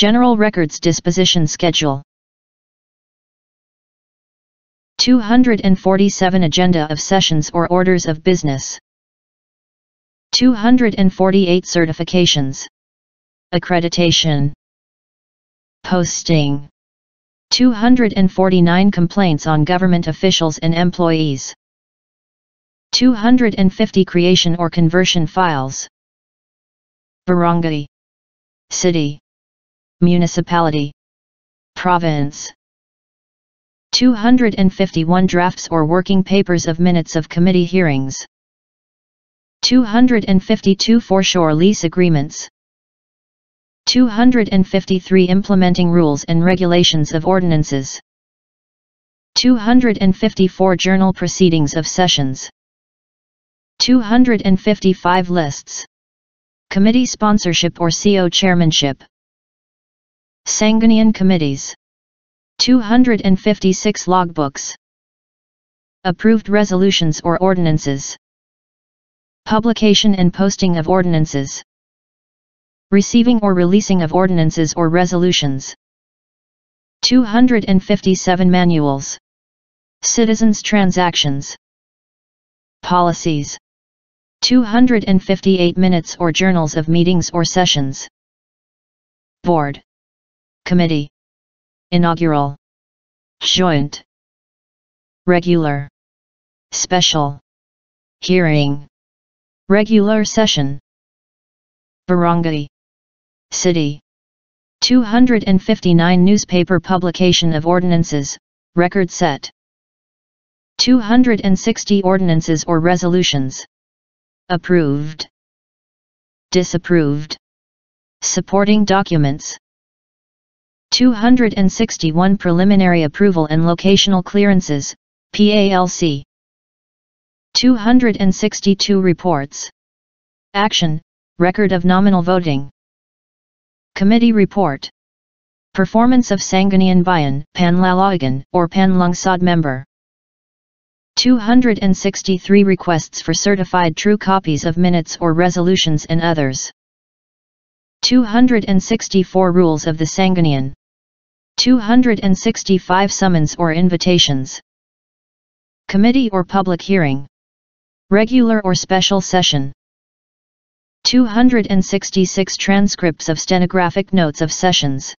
General Records Disposition Schedule. 247 Agenda of Sessions or Orders of Business. 248 Certifications. Accreditation. Posting. 249 Complaints on Government Officials and Employees. 250 Creation or Conversion Files. Barangay. City Municipality. Province. 251 drafts or working papers of minutes of committee hearings. 252 foreshore lease agreements. 253 implementing rules and regulations of ordinances. 254 journal proceedings of sessions. 255 lists. Committee sponsorship or CO chairmanship Sangguniang committees 256 logbooks approved resolutions or ordinances publication and posting of ordinances receiving or releasing of ordinances or resolutions. 257 Manuals. Citizens Transactions. Policies. 258 Minutes or Journals of Meetings or Sessions. Board. Committee. Inaugural. Joint. Regular. Special. Hearing. Regular Session. Barangay. City. 259 Newspaper publication of ordinances, record set. 260 ordinances or resolutions. Approved. Disapproved. Supporting documents. 261 Preliminary approval and locational clearances, PALC. 262 Reports. Action, record of nominal voting. Committee Report Performance of Sangguniang Bayan, Panlalawigan, or Panlungsod member 263 requests for certified true copies of minutes or resolutions and others 264 rules of the Sangguniang 265 summons or invitations. Committee or public hearing. Regular or special session. 266 transcripts of stenographic notes of sessions.